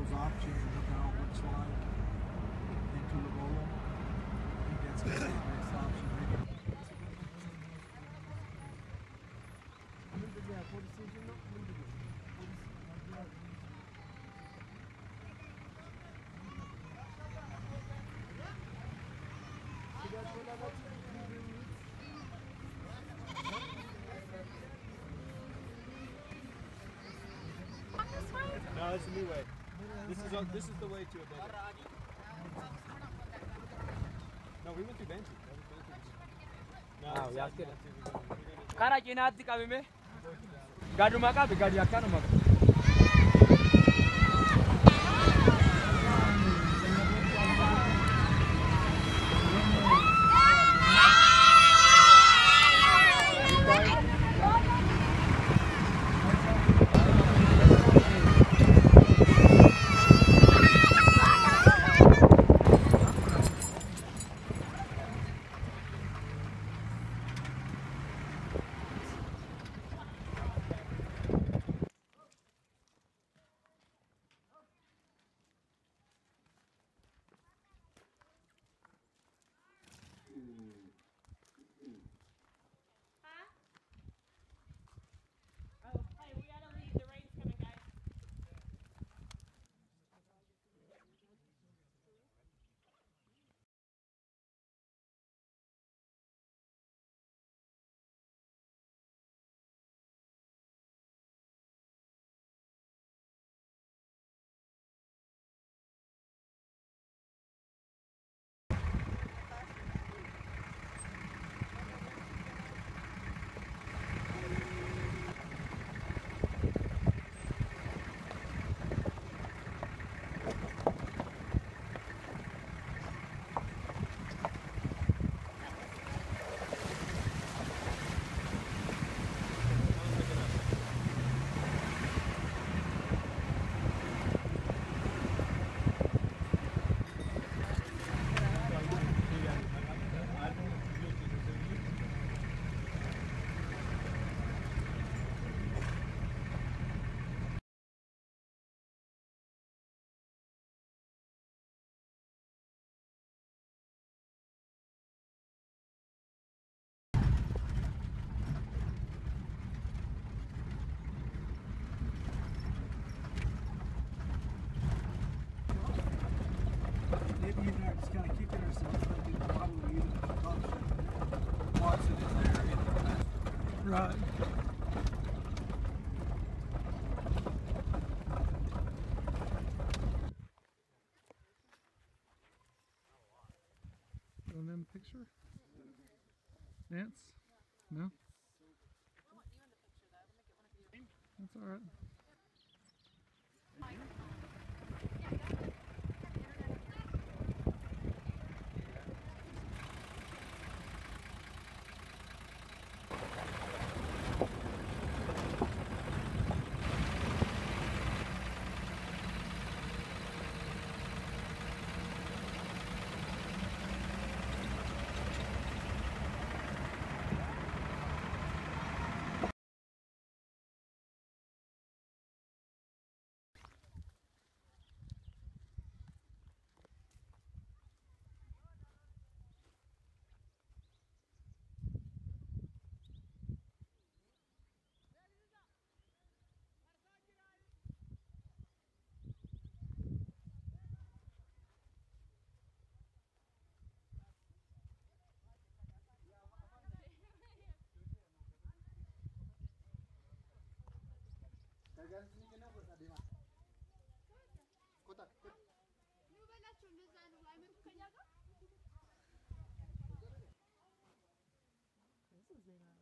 those and look how it looks like into the bowl. I think that's the best option. No, it's a new way. This is this is the way to a better. No, we went through Bantu. That was Bantu. No, Ah, it's yeah, not good. Bantu. We're gonna- we're gonna- Kara cinaatti Right. On them picture? Nance? No? That's alright. ነው።